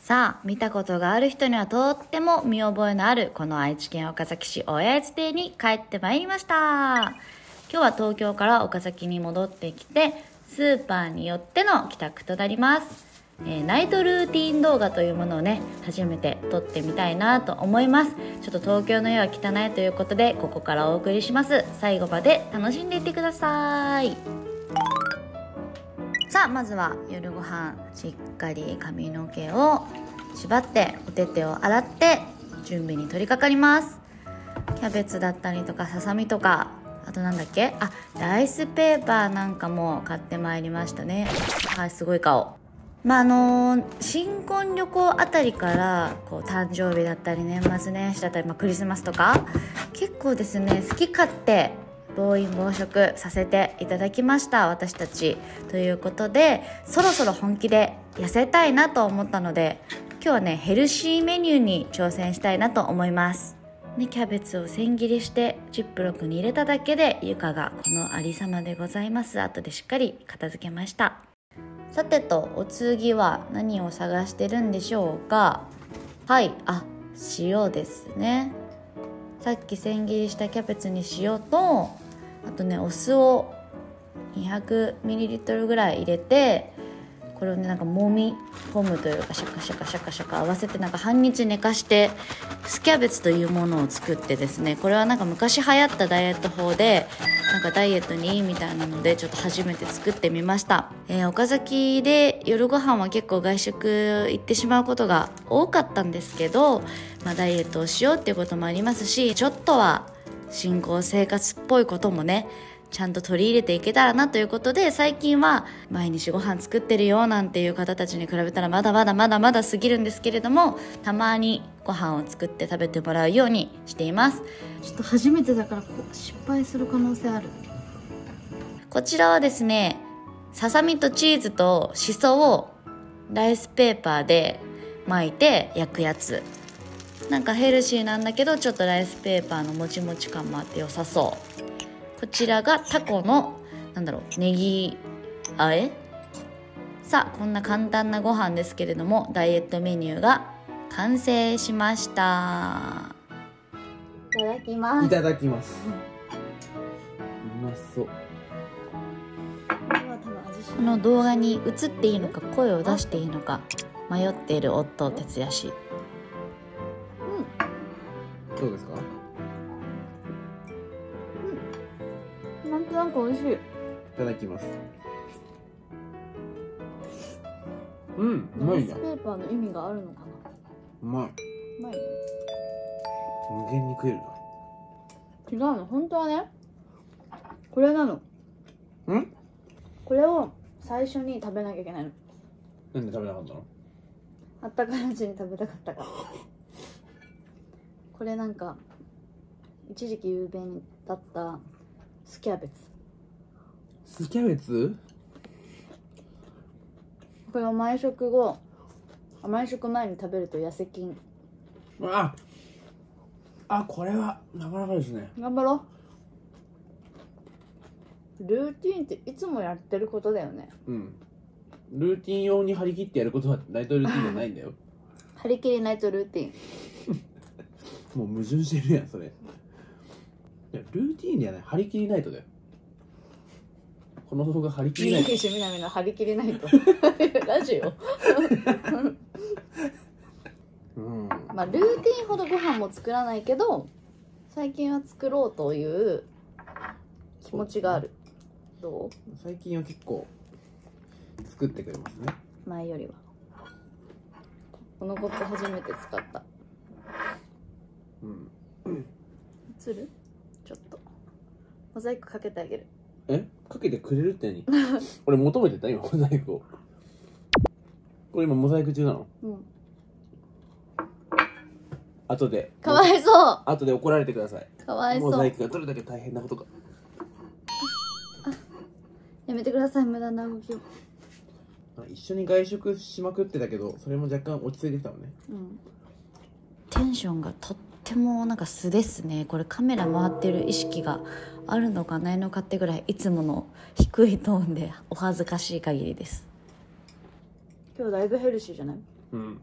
さあ、見たことがある人にはとっても見覚えのあるこの愛知県岡崎市親津邸に帰ってまいりました。今日は東京から岡崎に戻ってきて、スーパーによっての帰宅となります。えーナイトルーティン動画というものをね、初めて撮ってみたいなと思います。ちょっと東京の家は汚いということで、ここからお送りします。最後まで楽しんでいってください。さあまずは夜ご飯しっかり髪の毛を縛ってお手手を洗って準備に取り掛かります。キャベツだったりとかささみとかあとなんだっけ？あライスペーパーなんかも買ってまいりましたね。はいすごい顔。まああの新婚旅行あたりからこう誕生日だったり年末年始だったり、まあ、クリスマスとか結構ですね好き勝手暴飲暴食させていただきました私たち。ということでそろそろ本気で痩せたいなと思ったので今日はねヘルシーメニューに挑戦したいなと思います。ね、キャベツを千切りしてジップロックに入れただけで床がこのありさまでございます。後でしっかり片付けました。さてとお次は何を探してるんでしょうか。はいあ塩ですね。さっき千切りしたキャベツに塩とあとねお酢を 200ml ぐらい入れてこれをねなんかもみ込むというかシャカシャカシャカシャカ合わせてなんか半日寝かしてスキャベツというものを作ってですねこれはなんか昔流行ったダイエット法でなんかダイエットにいいみたいなのでちょっと初めて作ってみました、えー岡崎で夜ご飯は結構外食行ってしまうことが多かったんですけど、まあ、ダイエットをしようっていうこともありますしちょっとは新興生活っぽいこともねちゃんと取り入れていけたらなということで最近は毎日ご飯作ってるよなんていう方たちに比べたらまだまだまだまだ過ぎるんですけれどもたまにご飯を作って食べてもらうようにしています。ちょっと初めてだから失敗する可能性ある。こちらはですねささみとチーズとしそをライスペーパーで巻いて焼くやつ。なんかヘルシーなんだけどちょっとライスペーパーのもちもち感もあって良さそう。こちらがタコのなんだろうネギあえ？さあこんな簡単なご飯ですけれどもダイエットメニューが完成しました。いただきまいただきます。うまそう。この動画に映っていいのか声を出していいのか迷っている夫哲也氏どうですか？なんとなく美味しいいただきます。うん、うまいじゃん。うーパーの意味があるのかまい。なうまい無限に食える違うの本当はねこれなのな。ん？これを最初に食べなきゃいけないのなんで食べなかったの？あったかいうちに食べたかったからこれなんか一時期有名だったスキャベツスキャベツ。これを毎食後毎食前に食べると痩せ筋あ。あ、これはなかなかですね。頑張ろうルーティンっていつもやってることだよねうん。ルーティン用に張り切ってやることはナイトルーティンじゃないんだよ。張り切りナイトルーティン もう矛盾してるやん、それ。いや、ルーティンじゃない、張り切りナイトだよ。この動画張り切りナイト。西みなみの張り切りナイトラジオ うん。まあルーティンほどご飯も作らないけど最近は作ろうという気持ちがあるどう？最近は結構作ってくれますね。前よりは。このコップ初めて使った。うん。映る？ちょっと。モザイクかけてあげる。え？かけてくれるって何？俺求めてた今モザイクを。これ今モザイク中なの？うん。後で。かわいそ後で怒られてください。うかわいそう。モザイクがどれだけ大変なことかやめてください無駄な動きを。あ一緒に外食しまくってたけどそれも若干落ち着いてきたのね。うん。テンションがとってもなんか素ですね。これカメラ回ってる意識があるのかないのかってぐらいいつもの低いトーンでお恥ずかしい限りです。今日だいぶヘルシーじゃない？うん。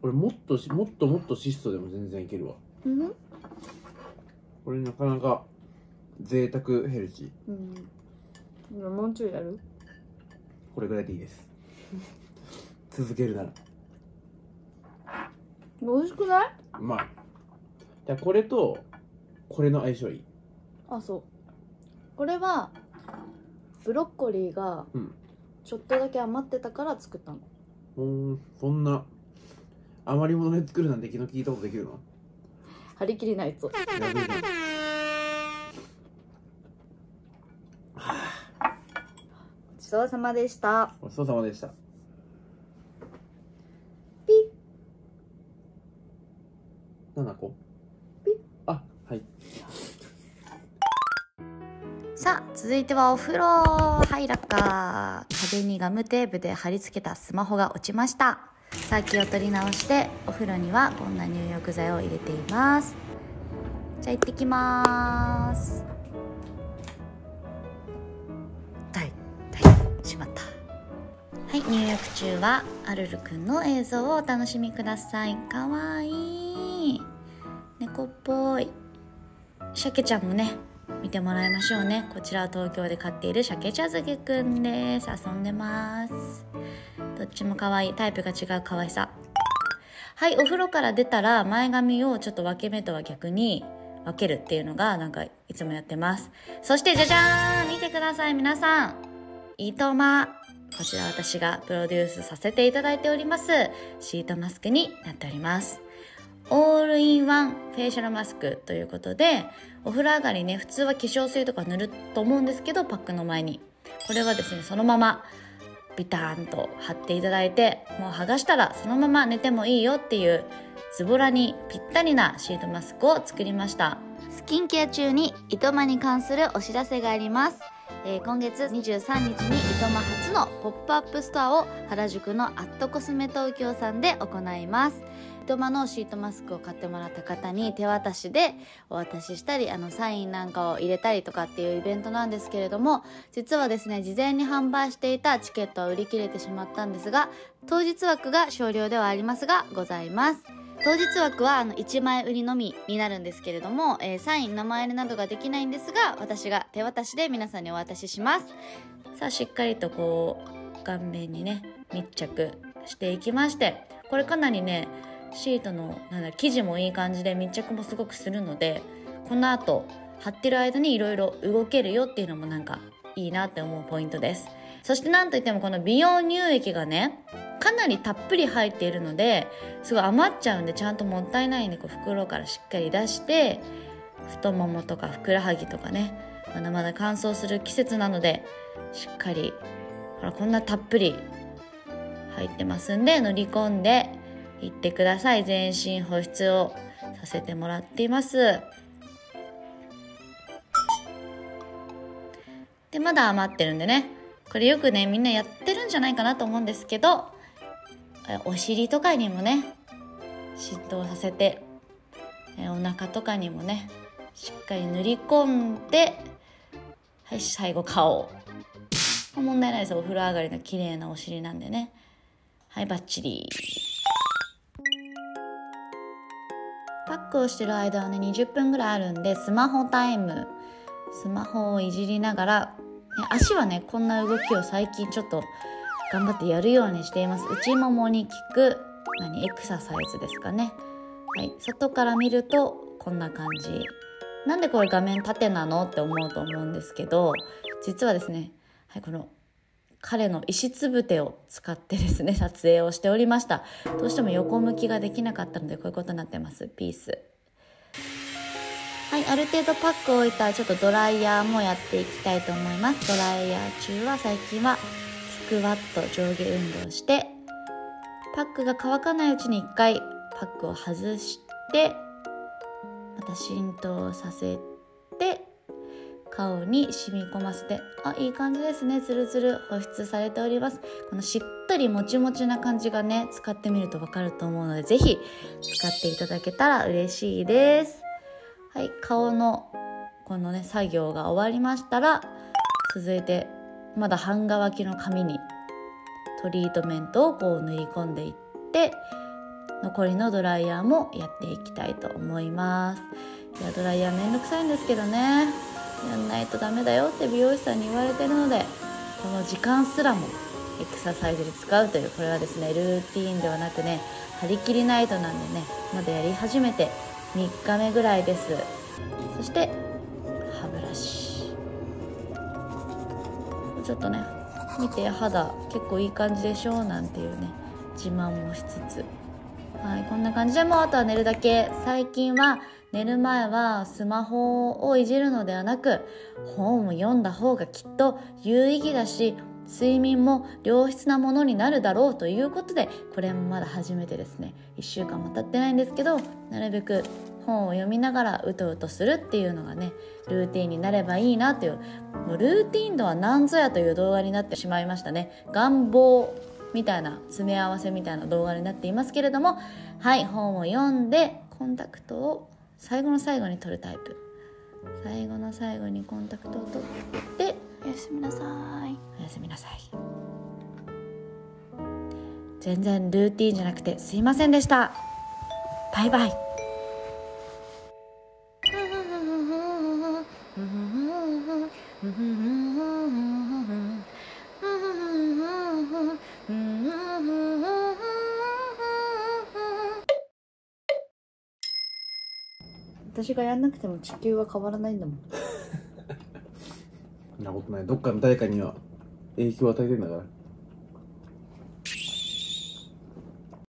俺もっとしもっともっと質素でも全然いけるわ。うん？これなかなか贅沢ヘルシー。うん。もうちょいやる？これぐらいでいいです。続けるなら。美味しくない？うまいじゃあこれとこれの相性いい。あそう。これはブロッコリーがうん。ちょっとだけ余ってたから作ったの。うーんそんな余り物で作るなんて昨日聞いたことできるの？張り切りないとやべえなごちそうさまでした。ごちそうさまでした。ピ。7個ピ。あはい。さあ続いてはお風呂はいラッカー壁にガムテープで貼り付けたスマホが落ちました。さっきを取り直してお風呂にはこんな入浴剤を入れています。じゃあ行ってきますい入浴中はアルルくんの映像をお楽しみください。かわいい。猫っぽい。鮭ちゃんもね見てもらいましょうね。こちらは東京で飼っている鮭茶漬けくんです。遊んでます。どっちも可愛いタイプが違う可愛さ。はいお風呂から出たら前髪をちょっと分け目とは逆に分けるっていうのがなんかいつもやってます。そしてじゃじゃーん見てください皆さん。糸間こちら私がプロデュースさせていただいておりますシートマスクになっております。オールインワンフェイシャルマスクということでお風呂上がりね普通は化粧水とか塗ると思うんですけどパックの前に。これはですねそのままビターンと貼っていただいてもう剥がしたらそのまま寝てもいいよっていうズボラにぴったりなシートマスクを作りました。スキンケア中に糸間に関するお知らせがあります。えー今月23日に糸間初のポップアップストアを原宿のアットコスメ東京さんで行います。糸間のシートマスクを買ってもらった方に手渡しでお渡ししたりあのサインなんかを入れたりとかっていうイベントなんですけれども実はですね事前に販売していたチケットは売り切れてしまったんですが当日枠が少量ではありますがございます。当日枠はあの1枚売りのみになるんですけれども、えーサイン名前入れなどができないんですが私が手渡しで皆さんにお渡しします。さあしっかりとこう顔面にね密着していきましてこれかなりねシートのなんだ生地もいい感じで密着もすごくするのでこの後貼ってる間にいろいろ動けるよっていうのもなんかいいなって思うポイントです。そしてなんといってもこの美容乳液がねかなりたっぷり入っているのですごい余っちゃうんでちゃんともったいないんでこう袋からしっかり出して太ももとかふくらはぎとかねまだまだ乾燥する季節なのでしっかりほらこんなたっぷり入ってますんで乗り込んでいってください。全身保湿をさせてもらっています。でまだ余ってるんでね。これよくねみんなやってるんじゃないかなと思うんですけどお尻とかにもね浸透させてお腹とかにもねしっかり塗り込んではい最後顔。問題ないですお風呂上がりの綺麗なお尻なんでね。はいバッチリ。パックをしてる間はね20分ぐらいあるんでスマホタイム。スマホをいじりながら、ね、足はねこんな動きを最近ちょっと頑張ってやるようにしています。内ももに効く何エクササイズですかね。はい。外から見るとこんな感じ。なんでこれ画面縦なのって思うと思うんですけど実はですね、はい、この彼の石つぶてを使ってですね 撮影をしておりました。どうしても横向きができなかったのでこういうことになってます。ピース。はいある程度パックを置いたらちょっとドライヤーもやっていきたいと思います。ドライヤー中は最近はクワット上下運動してパックが乾かないうちに1回パックを外してまた浸透させて顔に染み込ませてあいい感じですね。ツルツル保湿されております。このしっとりもちもちな感じがね使ってみるとわかると思うのでぜひ使っていただけたら嬉しいです。はい顔のこのね作業が終わりましたら続いてまだ半乾きの髪にトリートメントをこう塗り込んでいって残りのドライヤーもやっていきたいと思います。いやドライヤーめんどくさいんですけどね。やんないとダメだよって美容師さんに言われてるのでこの時間すらもエクササイズで使うというこれはですねルーティーンではなくね張り切りナイトなんでねまだやり始めて3日目ぐらいです。そして歯ブラシ。ちょっとね見て肌結構いい感じでしょうなんていうね自慢もしつつ。はいこんな感じでもうあとは寝るだけ。最近は寝る前はスマホをいじるのではなく本を読んだ方がきっと有意義だし睡眠も良質なものになるだろうということでこれもまだ初めてですね。1週間も経ってないんですけどなるべく本を読みながらうとうとするっていうのがねルーティンになればいいなという。もうルーティンとは何ぞやという動画になってしまいましたね。願望みたいな詰め合わせみたいな動画になっていますけれどもはい本を読んでコンタクトを最後の最後に取るタイプ。最後の最後にコンタクトを取っておやすみなさい。おやすみなさい。全然ルーティンじゃなくてすいませんでした。バイバイ私がやんなくても地球は変わらないんだもん。そんなことないどっかの誰かには影響を与えてんだから。